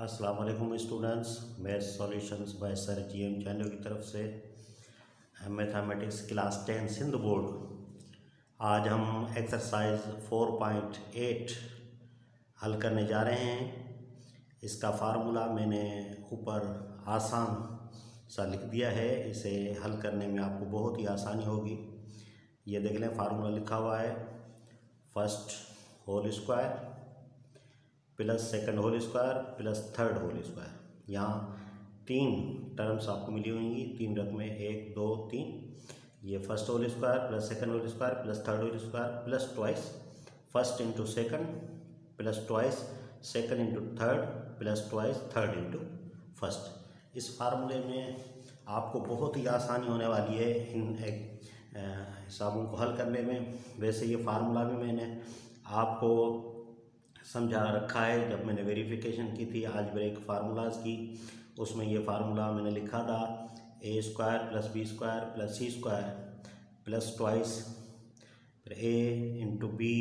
अस्सलाम वालेकुम students math solutions by sir G M channel की तरफ़ से mathematics class ten Sindh board. आज हम एक्सरसाइज फोर पॉइंट एट हल करने जा रहे हैं। इसका फार्मूला मैंने ऊपर आसान सा लिख दिया है। इसे हल करने में आपको बहुत ही आसानी होगी। ये देख लें फार्मूला लिखा हुआ है। First whole square plus second whole square plus third whole square. यहाँ तीन टर्म्स आपको मिली होंगी, तीन रकमें एक, दो, तीन। ये first whole square plus second whole square plus third whole square plus twice. First into second plus twice second into third plus twice third into first इस फार्मूले में आपको बहुत ही आसानी होने वाली है इन एक हिसाबों को हल करने में। वैसे ये फार्मूला भी मैंने आपको समझा रखा है। जब मैंने वेरिफिकेशन की थी, आज ब्रेक फार्मूलाज की, उसमें ये फार्मूला मैंने लिखा था A square plus B square plus C square plus twice फिर A into B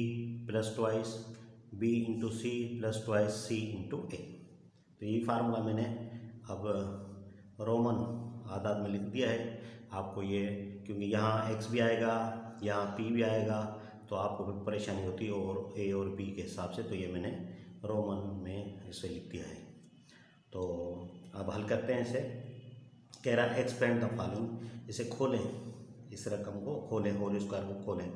plus twice B into C plus twice C into A तो ये फार्मूला मैंने अब रोमन आदाद में लिख दिया है। आपको ये, क्योंकि यहाँ एक्स भी आएगा, यहाँ पी भी आएगा तो आपको भी परेशानी होती है और ए और बी के हिसाब से तो ये मैंने रोमन में इसे लिख दिया है। तो अब हल करते हैं इसे। कह रहा है एक्सपेंड द फॉलोइंग इसे खोलें। इस रकम को खोलें होल स्क्वायर को खोलें।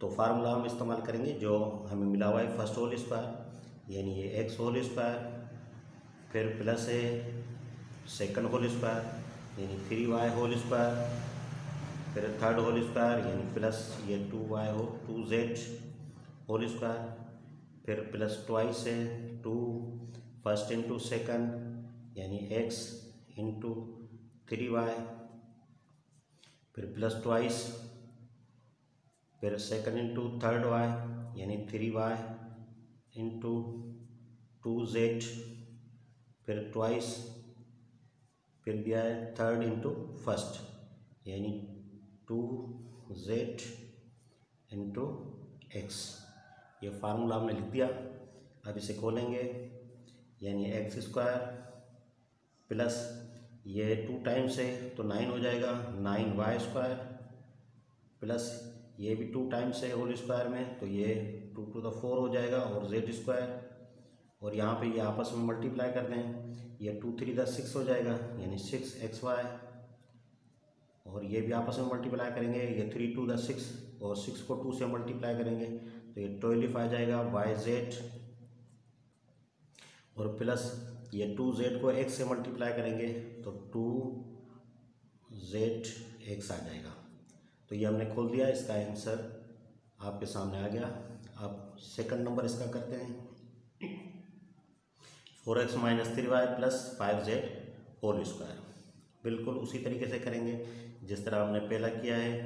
तो फार्मूला हम इस्तेमाल करेंगे जो हमें मिला हुआ है फ़र्स्ट होल स्क्वायर यानी ये एक्स होल स्क्वायर फिर प्लस है सेकंड होल स्क्वायर यानी थ्री वाई होल स्क्वायर फिर थर्ड होल स्क्वायर यानी प्लस ये टू वाई हो टू जेड होल स्क्वायर फिर प्लस ट्वाइस है टू फ़र्स्ट इंटू सेकंड यानी एक्स इंटू थ्री वाई फिर प्लस ट्वाइस फिर सेकंड इंटू थर्ड वाई यानी three Y into two Z फिर ट्वाइस फिर दिया है थर्ड इंटू फ़र्स्ट यानी टू जेड इंटू एक्स। ये फार्मूला हमने लिख दिया। अब इसे खोलेंगे, यानी एक्स स्क्वायर प्लस ये टू टाइम्स है तो नाइन हो जाएगा। नाइन वाई स्क्वायर प्लस ये भी टू टाइम्स है होल स्क्वायर में तो ये टू टू द फोर हो जाएगा और जेड स्क्वायर। और यहाँ पे ये आपस में मल्टीप्लाई कर दें, ये टू थ्री द सिक्स हो जाएगा, यानी सिक्स एक्स वाई। और ये भी आपस में मल्टीप्लाई करेंगे, ये थ्री टू द सिक्स और सिक्स को टू से मल्टीप्लाई करेंगे तो ये ट्वेल्व आ जाएगा वाई जेड और प्लस ये टू जेड को एक्स से मल्टीप्लाई करेंगे तो टू जेड एक्स आ जाएगा। तो ये हमने खोल दिया, इसका आंसर आपके सामने आ गया। आप सेकंड नंबर इसका करते हैं। Four X minus three Y plus five Z whole square बिल्कुल उसी तरीके से करेंगे। जिस तरह हमने पहला किया है,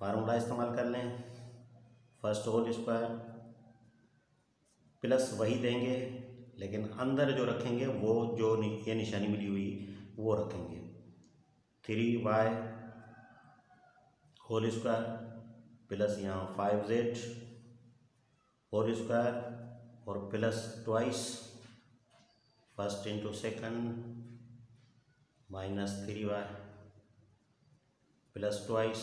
फार्मूला इस्तेमाल कर लें। फ़र्स्ट होल स्क्वायर प्लस वही देंगे, लेकिन अंदर जो रखेंगे, वो जो ये निशानी मिली हुई, वो रखेंगे। Three Y whole square plus यहाँ फाइव जेड होल स्क्वायर और plus twice. First into second minus three Y plus twice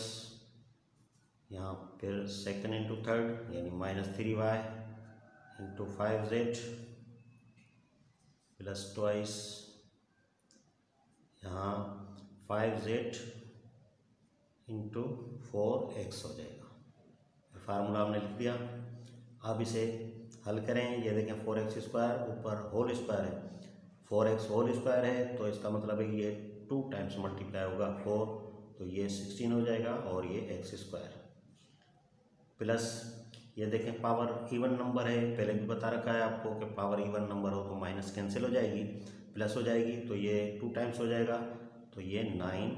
यहाँ फिर सेकंड इंटू थर्ड यानी minus three Y into five Z plus twice यहाँ five Z into four X हो जाएगा। Formula हमने लिख दिया। अब इसे हल करें। ये देखें फोर एक्स स्क्वायर ऊपर होल स्क्वायर है। फोर एक्स होल स्क्वायर है तो इसका मतलब है ये टू टाइम्स मल्टीप्लाई होगा फोर तो ये सिक्सटीन हो जाएगा और ये एक्स स्क्वायर प्लस ये देखें पावर इवन नंबर है, पहले भी बता रखा है आपको कि पावर इवन नंबर हो तो माइनस कैंसिल हो जाएगी प्लस हो जाएगी तो ये टू टाइम्स हो जाएगा तो ये नाइन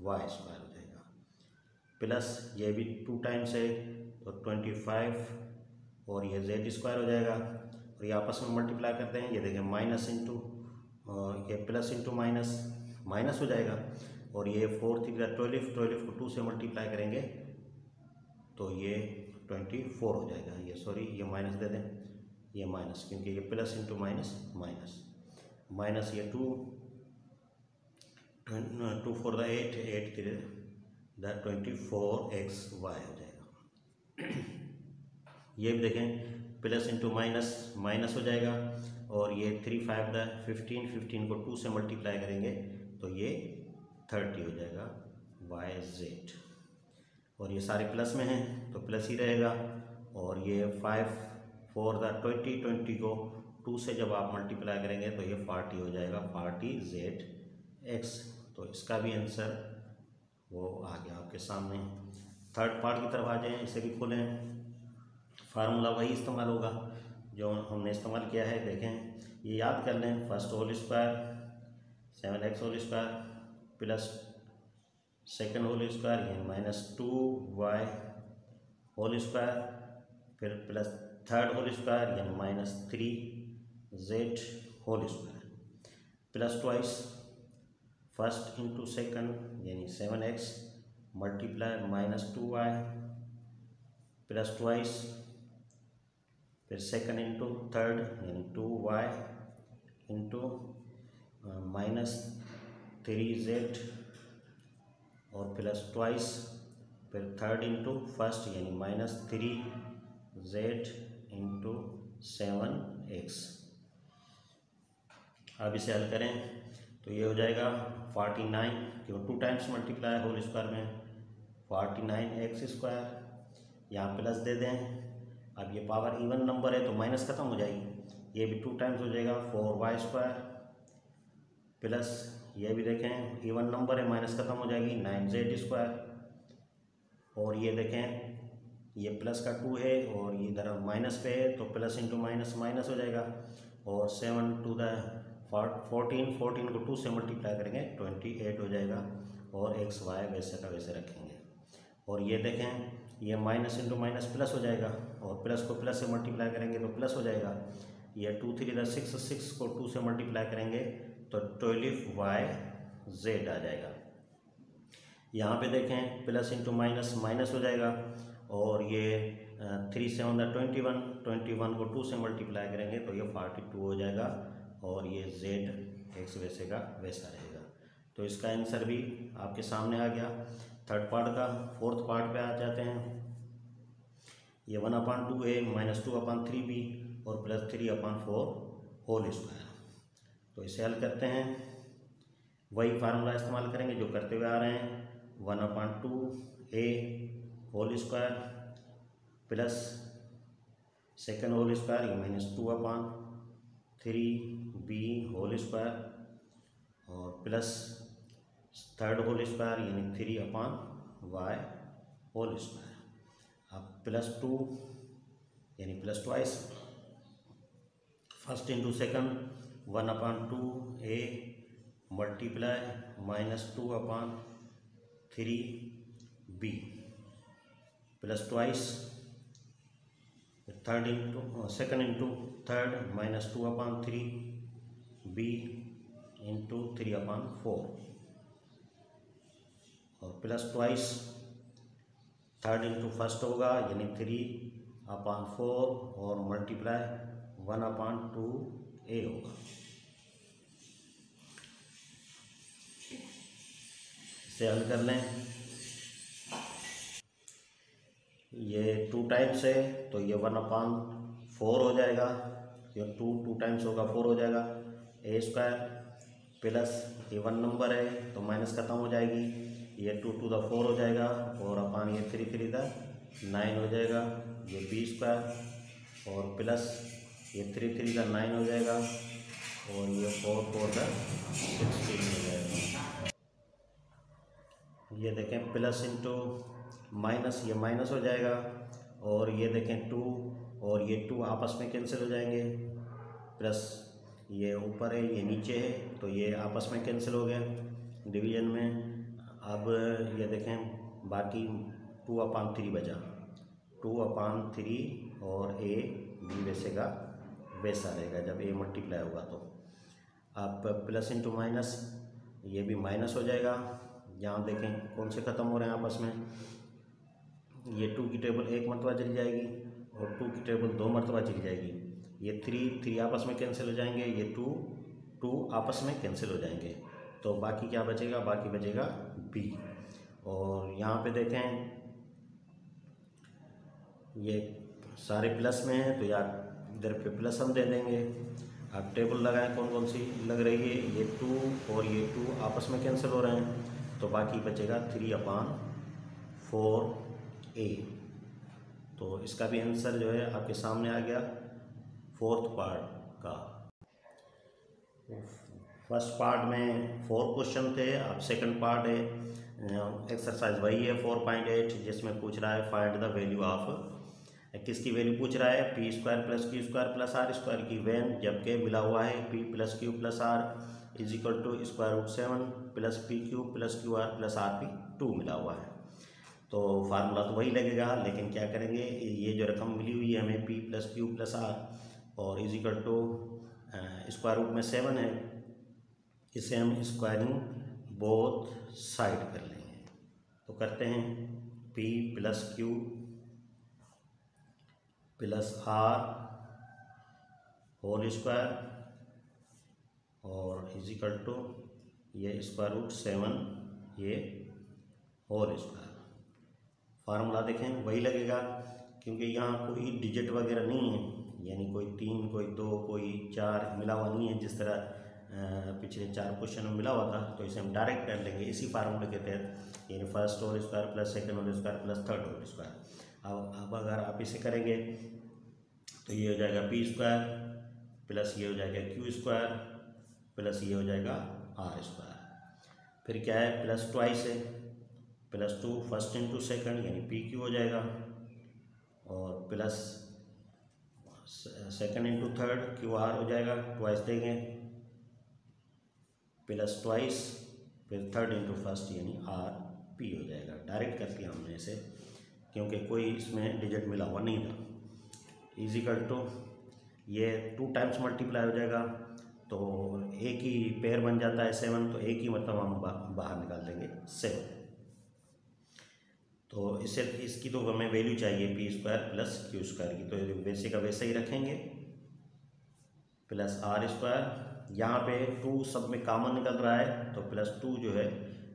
वाई स्क्वायर हो जाएगा. प्लस ये भी टू टाइम्स है तो ट्वेंटी फाइव और ये जेड स्क्वायर हो जाएगा. और ये आपस में मल्टीप्लाई करते हैं, ये देखें माइनस इंटू ये प्लस इंटू माइनस माइनस हो जाएगा। और ये फोर थ्री ट्वेल्व ट्वेल्व को टू से मल्टीप्लाई करेंगे तो ये ट्वेंटी फोर हो जाएगा। ये सॉरी ये माइनस दे दें। ये माइनस क्योंकि ये plus into minus minus minus ये two two four the eight eight three the twenty four X Y हो जाएगा। ये भी देखें प्लस इंटू माइनस माइनस हो जाएगा। और ये three five the fifteen fifteen को टू से मल्टीप्लाई करेंगे तो ये थर्टी हो जाएगा वाई जेड और ये सारे प्लस में हैं तो प्लस ही रहेगा। और ये five four the twenty twenty को टू से जब आप मल्टीप्लाई करेंगे तो ये फार्टी हो जाएगा फार्टी जेड एक्स तो इसका भी आंसर वो आ गया आपके सामने थर्ड पार्ट की तरफ़ आ जाएँ, इसे भी खोलें। फार्मूला वही इस्तेमाल होगा। जो हमने इस्तेमाल किया है, देखें, ये याद कर लें first whole square seven X whole square plus second whole square यानी minus two Y whole square फिर प्लस थर्ड होल स्क्वायर यानी minus three Z whole square plus twice first into second यानी seven X multiply minus two Y plus twice फिर second into third यानी two Y into minus three Z और plus twice फिर third into first यानी minus three Z into seven X अब इसे हल करें तो ये हो जाएगा फोर्टी नाइन क्यों two times multiply whole square में फोर्टी नाइन एक्स स्क्वायर यहाँ प्लस दे दें। अब ये पावर इवन नंबर है तो माइनस खत्म हो जाएगी। ये भी टू टाइम्स हो जाएगा फोर वाई स्क्वायर प्लस ये भी देखें इवन नंबर है माइनस खत्म हो जाएगी नाइन जेड स्क्वायर और ये देखें, ये प्लस का टू है और ये इधर माइनस पे है तो प्लस इंटू माइनस माइनस हो जाएगा। और seven two the fourteen fourteen को टू से मल्टीप्लाई करेंगे ट्वेंटी एट हो जाएगा। और एक्स वाई वैसे का वैसे रखेंगे। और ये देखें, ये माइनस इंटू माइनस प्लस हो जाएगा। और प्लस को प्लस से मल्टीप्लाई करेंगे तो प्लस हो जाएगा। ये टू थ्री द सिक्स सिक्स को टू से मल्टीप्लाई करेंगे तो ट्वेल्व वाई जेड आ जाएगा। यहाँ पे देखें, प्लस इंटू माइनस माइनस हो जाएगा। और ये थ्री सेवन द ट्वेंटी वन ट्वेंटी वन को टू से मल्टीप्लाई करेंगे तो ये फोर्टी टू हो जाएगा और ये जेड एक्स वैसे का वैसा रहेगा। तो इसका आंसर भी आपके सामने आ गया। थर्ड पार्ट का फोर्थ पार्ट पे आ जाते हैं। ये one upon two A minus two upon three B और plus three upon four whole square. तो इसे हल करते हैं। वही फार्मूला इस्तेमाल करेंगे जो करते हुए आ रहे हैं। One upon two A whole square plus second whole square, ये minus two upon three B whole square और प्लस थर्ड होल स्क्वायर, यानी three upon Y whole square. अब प्लस टू यानी plus twice first into second one upon two A multiply minus two upon three B plus twice third into second into third minus two upon three B into three upon four और plus twice third into first होगा, यानी three upon four और multiply one upon two A होगा। इसे हल कर लें। ये टू टाइम्स है तो ये वन अपान फोर हो जाएगा। ये टू टू टाइम्स होगा फोर हो जाएगा। ए स्क्वायर प्लस ये वन नंबर है तो माइनस खत्म हो जाएगी। ये टू टू द फोर हो जाएगा और अपान ये थ्री थ्री द नाइन हो जाएगा, ये बी स्क्वायर और प्लस ये थ्री थ्री द नाइन हो जाएगा और ये फोर फोर द सिक्सटीन हो जाएगा। ये देखें प्लस इंटू माइनस, ये माइनस हो जाएगा और ये देखें टू और ये टू आपस में कैंसिल हो जाएँगे। प्लस ये ऊपर है, ये नीचे है तो ये आपस में कैंसिल हो गया डिवीज़न में। अब ये देखें, बाकी टू अपान थ्री बचा। टू अपान थ्री और ए बी वैसे का वैसा रहेगा जब ए मल्टीप्लाई होगा तो। अब प्लस इंटू माइनस ये भी माइनस हो जाएगा। यहाँ देखें, कौन से ख़त्म हो रहे हैं आपस में? ये टू की टेबल एक मरतबा चली जाएगी और टू की टेबल दो मरतबा चली जाएगी। ये थ्री थ्री आपस में कैंसिल हो जाएँगे, ये टू टू आपस में कैंसिल हो जाएँगे। तो बाकी क्या बचेगा? बाकी बचेगा बी और यहाँ पे देखें, ये सारे प्लस में हैं तो यार इधर पे प्लस हम दे देंगे। अब टेबल लगाएँ कौन कौन सी लग रही है? ये टू और ये टू आपस में कैंसिल हो रहे हैं तो बाकी बचेगा थ्री अपान फोर ए तो इसका भी आंसर जो है आपके सामने आ गया फोर्थ पार्ट का। फ़र्स्ट पार्ट में फोर क्वेश्चन थे, अब सेकंड पार्ट है। एक्सरसाइज वही है फोर पॉइंट एट जिसमें पूछ रहा है फाइंड द वैल्यू ऑफ़ किसकी वैल्यू पूछ रहा है? P square plus Q square plus R square की वैन जबकि मिला हुआ है P plus Q plus R is equal to square root seven plus P Q plus Q R plus R P two मिला हुआ है। तो फार्मूला तो वही लगेगा, लेकिन क्या करेंगे? ये जो रकम मिली हुई है हमें P plus Q plus R और is equal to square root में सेवन है इसे हम स्क्वायरिंग बोथ साइड कर लेंगे। तो करते हैं P plus Q plus R whole square और इजिकल टू ये स्क्वायर रूट सेवन ये होल स्क्वायर फार्मूला देखें, वही लगेगा क्योंकि यहाँ कोई डिजिट वगैरह नहीं है, यानी कोई तीन, कोई दो, कोई चार मिला हुआ नहीं है जिस तरह पिछले चार क्वेश्चन में मिला हुआ था तो इसे हम डायरेक्ट कर लेंगे इसी फार्मूले के तहत, यानी first whole square plus second whole square plus third whole square अब अब अगर आप इसे करेंगे तो ये हो जाएगा पी स्क्वायर प्लस ये हो जाएगा क्यू स्क्वायर प्लस ये हो जाएगा आर स्क्वायर फिर क्या है? प्लस ट्वाइस है. Plus two first into second यानी पी क्यू हो जाएगा. और plus second into third Q R हो जाएगा. ट्वाइस देंगे. प्लस ट्वाइस फिर थर्ड इंटू फ़र्स्ट यानी आर पी हो जाएगा। डायरेक्ट कर दिया हमने इसे, क्योंकि कोई इसमें डिजिट मिला हुआ नहीं था। इजिकल टू ये टू टाइम्स मल्टीप्लाई हो जाएगा तो एक ही पेयर बन जाता है सेवन तो एक ही मतलब हम बाहर निकाल देंगे सेवन तो इससे इसकी तो हमें वैल्यू चाहिए P square plus Q square की तो वैसे का वैसे ही रखेंगे। प्लस आर स्क्वायर यहाँ पे टू सब में कामन निकल रहा है तो प्लस टू जो है,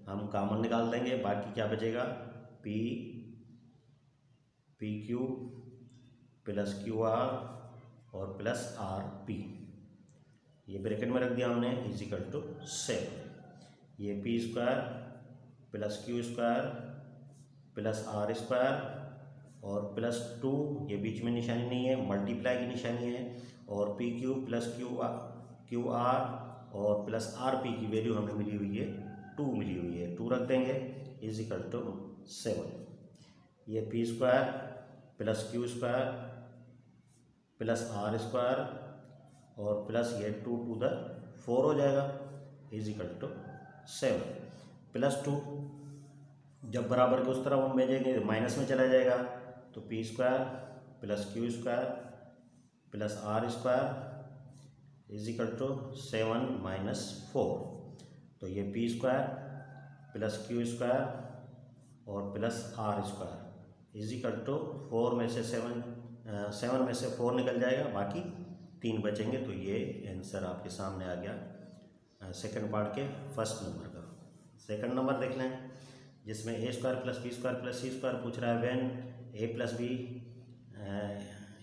हम कामन निकाल देंगे, बाकी क्या बचेगा? P P Q plus Q R और प्लस आर पी ये ब्रैकेट में रख दिया हमने इजिकल टू सेवन ये P square plus Q square plus R square और प्लस टू ये बीच में निशानी नहीं है मल्टीप्लाई की निशानी है, और P Q plus Q R Q R और प्लस आर पी की वैल्यू हमें मिली हुई है टू मिली हुई है। टू रख देंगे इजिकल टू सेवन ये P square plus Q square plus R square और प्लस ये टू टू द फोर हो जाएगा is equal to seven plus two जब बराबर के उस तरफ़ हम भेजेंगे माइनस में चला जाएगा तो P square plus Q square plus R square is equal to seven minus four. तो ये P square plus Q square और plus R square. Is equal to four में से सेवन सेवन में से फोर निकल जाएगा, बाकी तीन बचेंगे। तो ये आंसर आपके सामने आ गया सेकंड पार्ट के फ़र्स्ट नंबर का। सेकंड नंबर देख लें, जिसमें A square plus B square plus C square पूछ रहा है when A plus B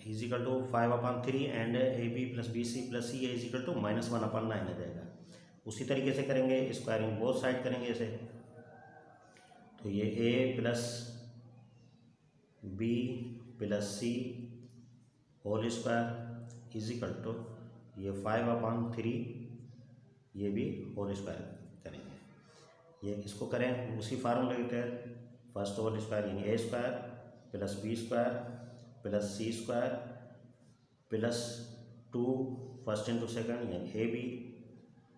is equal to five upon three and A B plus B C plus C is equal to minus one upon nine आ जाएगा। उसी तरीके से करेंगे squaring both side करेंगे इसे। तो ये A plus B plus C whole square is equal to ये फाइव अपॉन थ्री ये भी होल स्क्वायर करेंगे। ये इसको करें, उसी फार्मूले के तहत फ़र्स्ट होल स्क्वायर यानी A square plus B square plus C square, plus two first into second यानी A B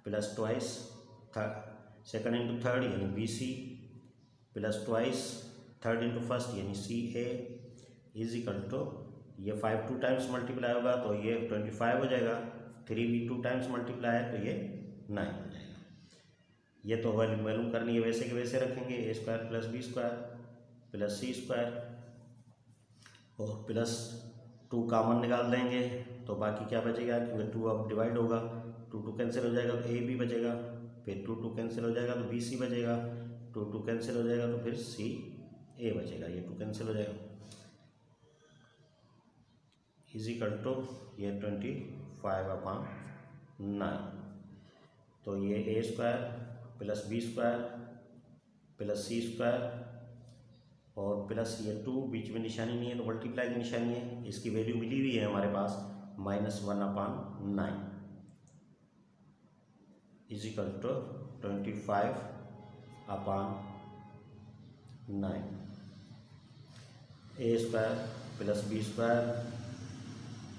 plus twice second into third यानी B C plus twice third into first यानी C A is equal to ये five two times multiply होगा तो ये twenty five हो जाएगा three भी टू टाइम्स मल्टीप्लाई है तो ये नाइन हो जाएगा। ये तो वैल्यू मालूम करनी है, वैसे के वैसे रखेंगे A square plus B square plus C square और प्लस टू कामन निकाल देंगे तो बाकी क्या बचेगा? क्योंकि टू अब डिवाइड होगा टू टू कैंसिल हो जाएगा तो ए बी बचेगा, फिर टू टू कैंसिल हो जाएगा तो बी सी बचेगा टू टू कैंसिल हो जाएगा तो फिर सी ए बचेगा, ये टू कैंसिल हो जाएगा। इजिकल टू ये ट्वेंटी फाइव अपॉन नाइन तो ये A square plus B square plus C square और प्लस ये टू बीच में निशानी नहीं है तो मल्टीप्लाई की निशानी है, इसकी वैल्यू मिली हुई है हमारे पास minus one upon nine is equal to twenty five upon nine A square plus B square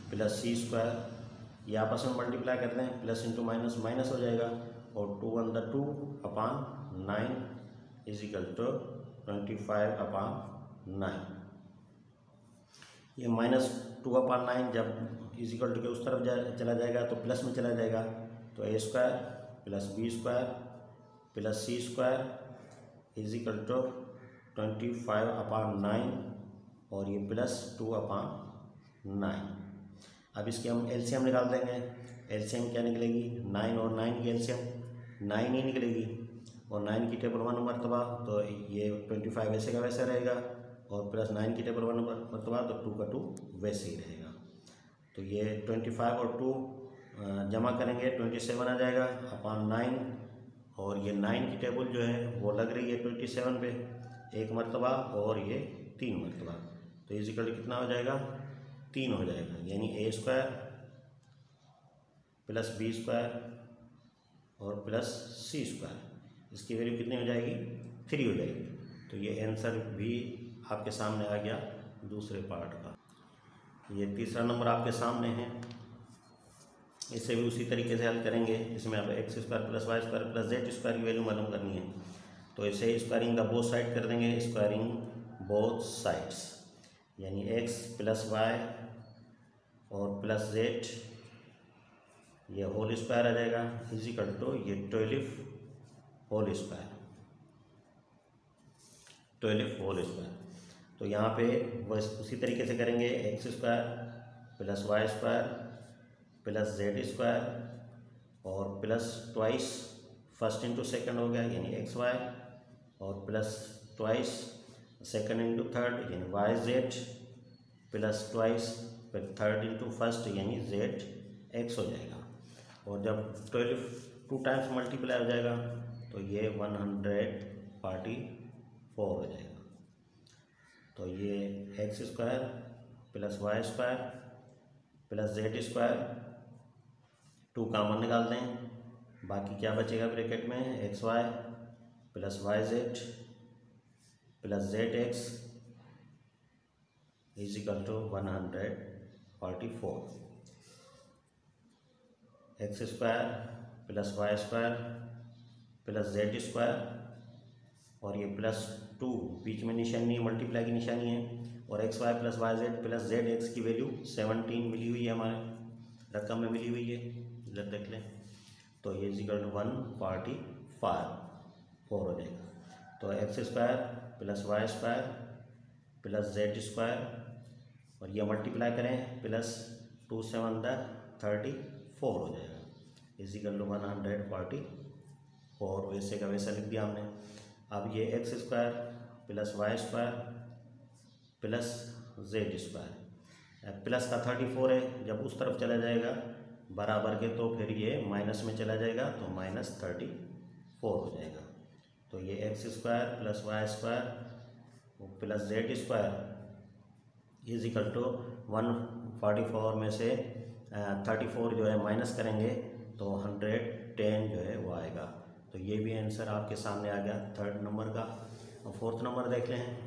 plus C square ये आपस में मल्टीप्लाई कर हैं प्लस इंटू माइनस माइनस हो जाएगा और टू अंदर two upon nine is equal to twenty five upon nine ये माइनस टू अपान नाइन जब इज़ इक्वल टू के उस तरफ़ जा, चला जाएगा तो प्लस में चला जाएगा। तो A square plus B square plus C square is equal to twenty five upon nine और ये प्लस टू अपान नाइन अब इसकी हम एलसीएम निकाल देंगे। एलसीएम क्या निकलेगी? नाइन और नाइन की एलसीएम नाइन ही निकलेगी। और नाइन की टेबल वन मरतबा तो ये ट्वेंटी फाइव वैसे का वैसे रहेगा और प्लस नाइन की टेबल वन मरतबा तो टू का टू वैसे ही रहेगा। तो ये ट्वेंटी फाइव और टू जमा करेंगे ट्वेंटी सेवन आ जाएगा अपॉन नाइन और ये नाइन की टेबल जो है, वो लग रही है ट्वेंटी सेवन पे, एक मरतबा और ये तीन मरतबा। तो इजिकल कितना हो जाएगा? तीन हो जाएगा, यानी A square plus B square और प्लस सी स्क्वायर इसकी वैल्यू कितनी हो जाएगी? थ्री हो जाएगी। तो ये आंसर भी आपके सामने आ गया दूसरे पार्ट का। ये तीसरा नंबर आपके सामने है। इसे भी उसी तरीके से हल करेंगे। इसमें आप X square plus Y square plus Z square की वैल्यू मालूम करनी है। तो इसे स्क्वायरिंग का बोथ साइड कर देंगे। स्क्वायरिंग बोथ साइड्स यानी एक्स प्लस वाई और प्लस जेड ये होल स्क्वायर आ जाएगा। इजिकल टू ये twelve whole square. Twelve whole square. तो यहाँ पे बस उसी तरीके से करेंगे, X square plus Y square plus Z square और plus twice first into second हो गया, यानी एक्स वाई, और plus twice second into third, यानी वाई जेड प्लस ट्वाइस फिर थर्ड इंटू फ़र्स्ट, यानी जेड एक्स हो जाएगा। और जब ट्वेल्व, टू टाइम्स मल्टीप्लाई हो जाएगा तो ये वन हंड्रेड फोर्टी फोर हो जाएगा। तो ये X square plus Y square plus Z square two common निकाल दें। बाकी क्या बचेगा ब्रैकेट में? X Y plus Y Z plus Z X is equal to one hundred forty four X square plus Y square plus Z square और ये plus two, बीच में निशानी है मल्टीप्लाई की निशानी है। और X Y plus Y Z plus Z X की वैल्यू सेवनटीन मिली हुई है हमारे, रकम में मिली हुई है। इधर देख लें। तो ये is equal to one forty five four हो जाएगा। तो X square plus Y square plus Z square और ये मल्टीप्लाई करें, प्लस टू सेवन द थर्टी फोर हो जाएगा। Is equal to one hundred forty four वैसे का वैसा लिख दिया हमने। अब ये X square plus Y square plus Z square plus का थर्टी फोर है, जब उस तरफ़ चला जाएगा बराबर के तो फिर ये माइनस में चला जाएगा तो माइनस थर्टी फोर हो जाएगा। तो ये X square plus Y square plus Z square is equal to one forty four में से थर्टी फोर जो है माइनस करेंगे तो हंड्रेड टेन जो है वो आएगा। तो ये भी आंसर आपके सामने आ गया थर्ड नंबर का। और फोर्थ नंबर देख लें।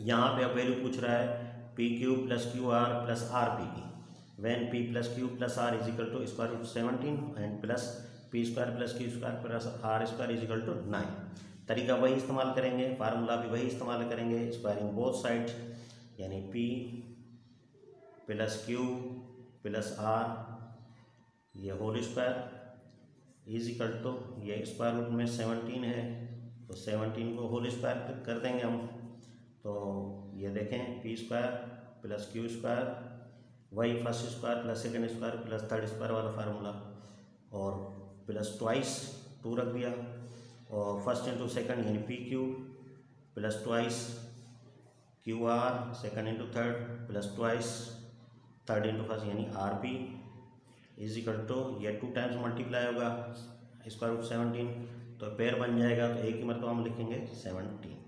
यहाँ पे अब वैल्यू पूछ रहा है P Q plus Q R plus R P की van P plus Q plus R is equal to square root seventeen and plus P square plus Q square plus R square is equal to nine तरीका वही इस्तेमाल करेंगे formula भी वही इस्तेमाल करेंगे squaring both side यानी P plus Q plus R ये whole square is equal to ये स्क्वायर रूट में सेवनटीन है तो सेवनटीन को होल स्क्वायर कर देंगे हम। तो ये देखें P square plus Q square वही first square plus second square plus third square वाला फार्मूला और प्लस ट्वाइस टू रख दिया। और फ़र्स्ट इंटू सेकेंड यानी P Q plus twice Q R second into third plus twice third into first यानी R P is equal to ये two times multiply होगा square root seventeen तो pair बन जाएगा तो एक ही मतलब हम लिखेंगे सेवनटीन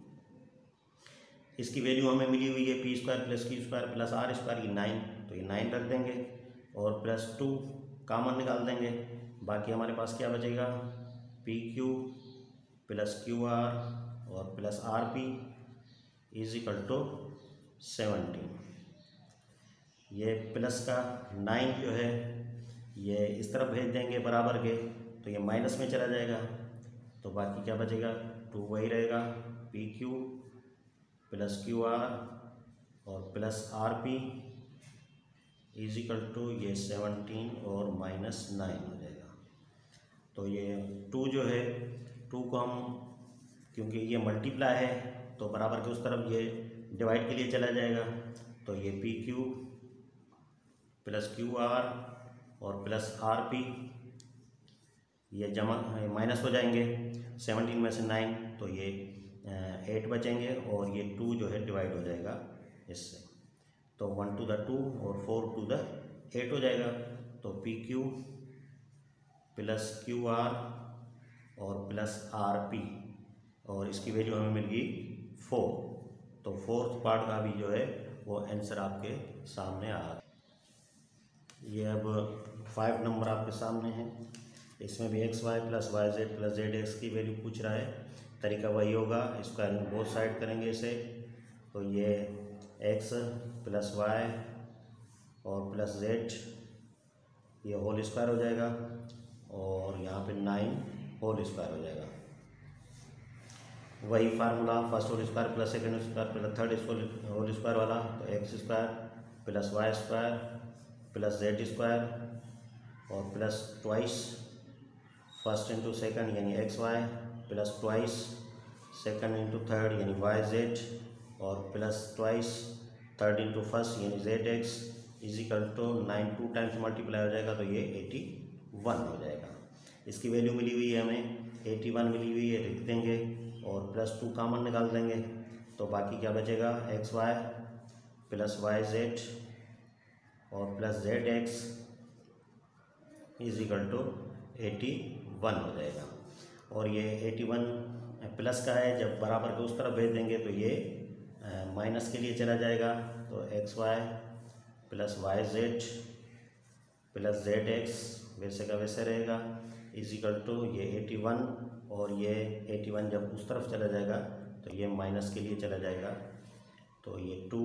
इसकी वैल्यू हमें मिली हुई है P square plus Q square plus R square ये नाइन तो ये नाइन रख देंगे, और प्लस टू कामन निकाल देंगे, बाकी हमारे पास क्या बचेगा? P Q plus Q R और plus R P is equal to seventeen ये प्लस का नाइन जो है ये इस तरफ़ भेज देंगे बराबर के तो ये माइनस में चला जाएगा। तो बाकी क्या बचेगा? टू वही रहेगा, P Q plus Q R और plus R P is equal to ये सेवनटीन और माइनस नाइन हो जाएगा। तो ये टू जो है, टू को हम, क्योंकि ये मल्टीप्लाई है तो बराबर के उस तरफ़ ये डिवाइड के लिए चला जाएगा। तो ये P Q plus Q R और प्लस आर पी ये जमा माइनस हो जाएँगे। सेवनटीन में से नाइन तो ये एट बचेंगे और ये टू जो है डिवाइड हो जाएगा इससे। तो वन टू द टू और फोर टू द एट हो जाएगा। तो P Q plus Q R और प्लस आर पी और इसकी वैल्यू हमें मिल गई फोर तो फोर्थ पार्ट का भी जो है, वो आंसर आपके सामने आ रहा है। ये अब फाइव नंबर आपके सामने है। इसमें भी X Y plus Y Z plus Z X की वैल्यू पूछ रहा है। तरीका वही होगा स्क्वायरिंग बोथ साइड करेंगे इसे। तो ये एक्स प्लस वाई और प्लस जेड ये होल स्क्वायर हो जाएगा और यहाँ पे नाइन होल स्क्वायर हो जाएगा। वही formula first whole square plus second square plus third whole square वाला तो X square plus Y square plus Z square और plus twice first into second यानी X Y plus twice second into third यानी Y Z और plus twice third into first यानी Z X is equal to nine two times multiply हो जाएगा तो ये eighty one हो जाएगा। इसकी वैल्यू मिली हुई है हमें एटी वन मिली हुई है, लिख देंगे और प्लस टू कामन निकाल देंगे। तो बाकी क्या बचेगा? X Y plus Y Z और plus Z X is equal to eighty one हो जाएगा। और ये एटी वन प्लस का है, जब बराबर के उस तरफ़ भेज देंगे तो ये माइनस के लिए चला जाएगा। तो X Y plus Y Z plus Z X वैसे का वैसे रहेगा। इजिकल टू ये एटी वन और ये एटी वन जब उस तरफ़ चला जाएगा तो ये माइनस के लिए चला जाएगा। तो ये two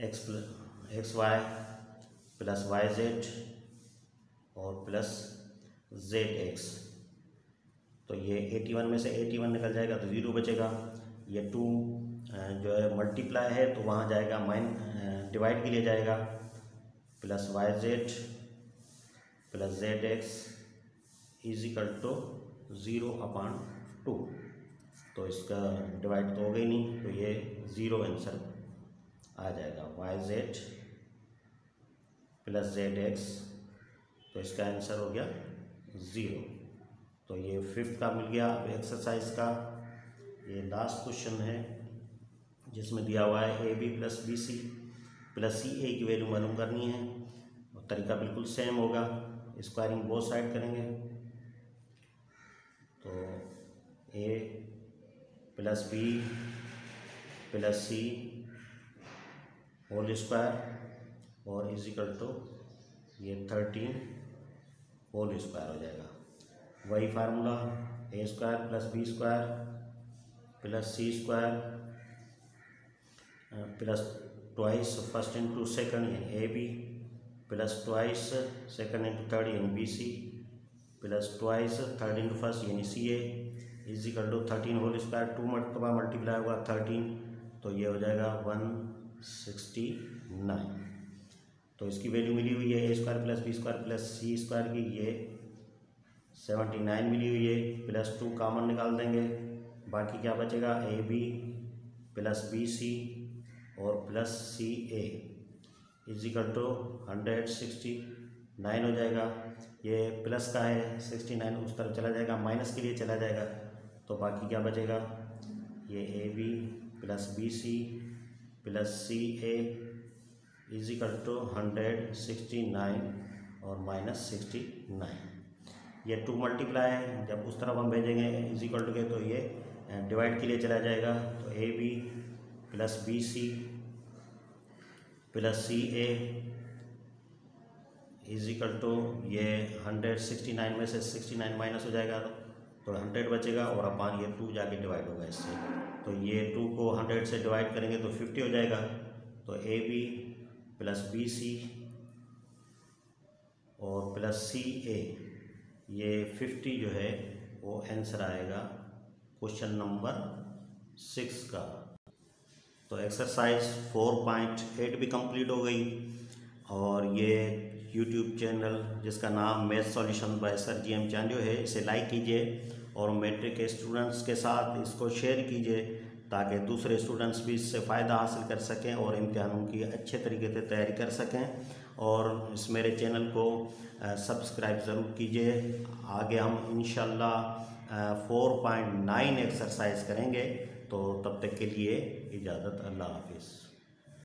X plus X Y plus Y Z और प्लस जेड एक्स तो ये एटी वन में से एटी वन निकल जाएगा तो ज़ीरो बचेगा। ये टू जो है मल्टीप्लाई है तो वहाँ जाएगा, माइन डिवाइड के लिए जाएगा। Plus Y Z plus Z X is equal to zero upon two तो इसका डिवाइड तो हो गई नहीं तो ये ज़ीरो आंसर आ जाएगा। Y Z plus Z X तो इसका आंसर हो गया ज़ीरो तो ये फिफ्थ का मिल गया अब एक्सरसाइज का। ये लास्ट क्वेश्चन है, जिसमें दिया हुआ है A B plus B C plus C A की वैल्यू मालूम करनी है। और तरीका बिल्कुल सेम होगा स्क्वायरिंग बोथ साइड करेंगे। तो A plus B plus C whole square और इजिकल टू ये थर्टीन होल स्क्वायर हो जाएगा। वही formula A square plus B square plus C square plus twice first into second यानी A B plus twice second into third यानी B C plus twice third into first यानी C A is equal to thirteen whole square two मरतबा multiply हुआ thirteen तो ये हो जाएगा one sixty nine तो इसकी वैल्यू मिली हुई है A square plus B square plus C square की, ये सेवेंटी नाइन मिली हुई है प्लस टू कामन निकाल देंगे, बाकी क्या बचेगा? A B plus B C और plus C A is equal to hundred sixty nine हो जाएगा। ये प्लस का है सिक्सटी नाइन उस तरफ़ चला जाएगा माइनस के लिए चला जाएगा। तो बाकी क्या बचेगा? ये A B plus B C plus C A is equal to hundred sixty nine और माइनस सिक्सटी नाइन। ये टू मल्टीप्लाई है, जब उस तरफ़ हम भेजेंगे इजिकल टू के तो ये डिवाइड के लिए चला जाएगा। तो A B plus B C plus C A is equal to ये हंड्रेड सिक्सटी नाइन में से सिक्सटी नाइन माइनस हो जाएगा। तो हंड्रेड बचेगा और अपान ये टू जाके डिवाइड होगा इससे। तो ये टू को हंड्रेड से डिवाइड करेंगे तो फिफ्टी हो जाएगा। तो A B plus B C और प्लस सी ए, ये फिफ्टी जो है वो आंसर आएगा क्वेश्चन नंबर सिक्स का। तो एक्सरसाइज फोर पॉइंट एट भी कंप्लीट हो गई और ये यूट्यूब चैनल जिसका नाम math solution by sir G M Chandio है, इसे लाइक कीजिए और मैट्रिक के स्टूडेंट्स के साथ इसको शेयर कीजिए। ताकि दूसरे स्टूडेंट्स भी इससे फ़ायदा हासिल कर सकें और इम्तहानों की अच्छे तरीके से तैयारी कर सकें। और इस मेरे चैनल को सब्सक्राइब ज़रूर कीजिए। आगे हम इन फोर पॉइंट नाइन एक्सरसाइज करेंगे। तो तब तक के लिए इजाज़त, अल्लाह हाफिज़।